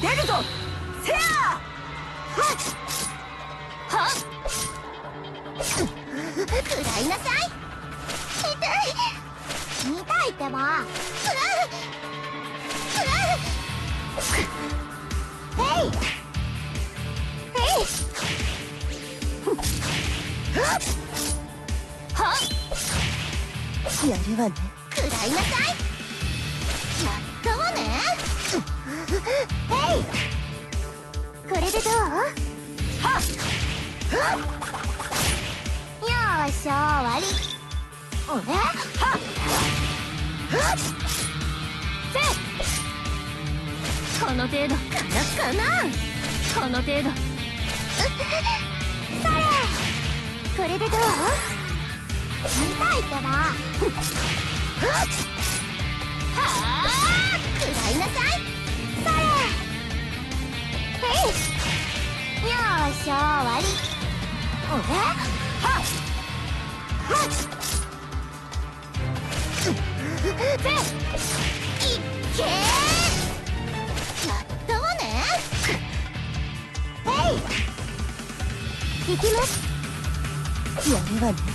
出るぞ！せやははっ食らいなさい痛い痛いってばうえいえいはっやるわね食ら。いなさいやったわねえいこれでどう？はっよーし終わり俺はっはっせこの程度かなかなこの程度それこれでどう痛いってばはあ食らいなさいいよしたわねへい行きますやるわね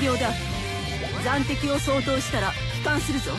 完了だ。残敵を相当したら帰還するぞ。